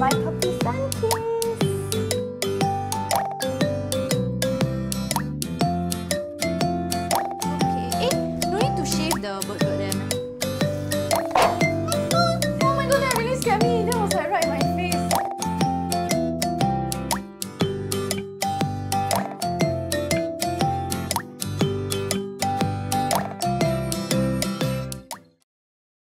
my puppy Sunkist. Okay, eh, no need to shave the bird.